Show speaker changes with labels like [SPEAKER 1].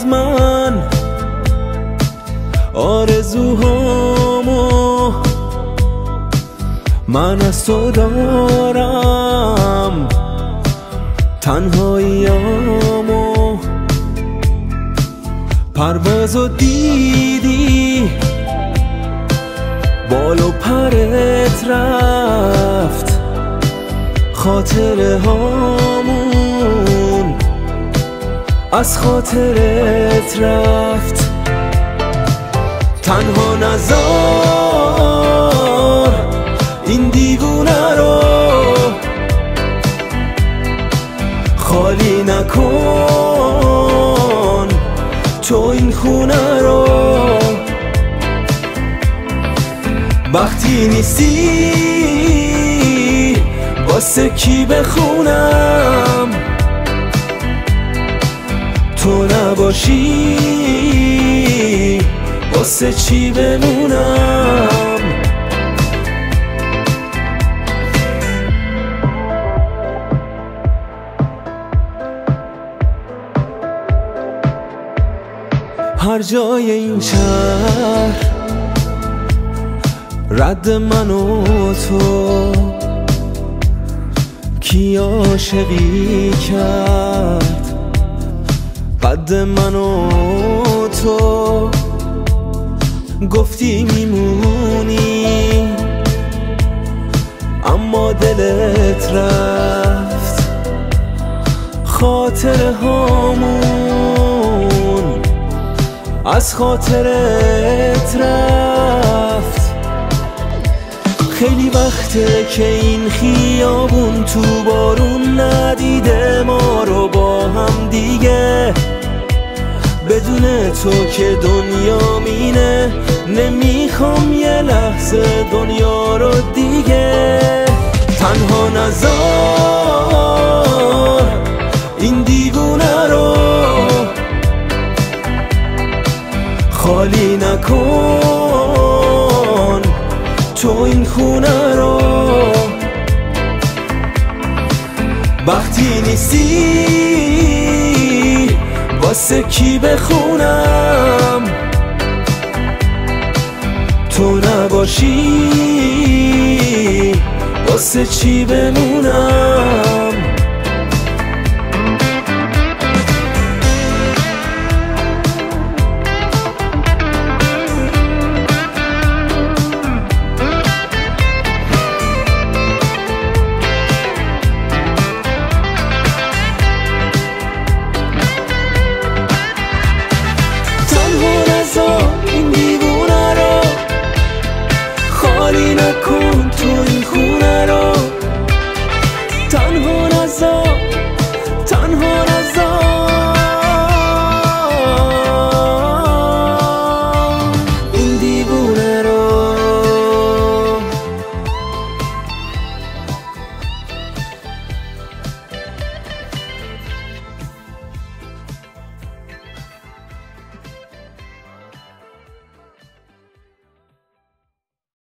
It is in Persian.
[SPEAKER 1] از من آرزوهامو من از تو دارم. تنهاییامو پرواز و دیدی بال و پرت رفت. خاطره هامون از خاطرت رفت. تنها نزار این دیوونه رو خالی نکن. تو این خونه رو وقتی نیستی واسه کی بخونم؟ تو نباشی واسه چی بمونم؟ هر جای این شهر رد من و تو. کی عاشقی کرد؟ قد من و تو گفتی میمونی. اما دلت رفت خاطر هامون. از خاطرت رفت. خیلی وقته که این خیابون تو بارون ندیده ما رو با هم دیگه. بدون تو که دنیا مینه. نمی‌خوام یه لحظه دنیا رو دیگه. تنها نزار این دیوونه رو خالی نکن. تو این خونه رو. وقتی نیستی. واسه کی بخونم؟ تو نباشی واسه چی بمونم؟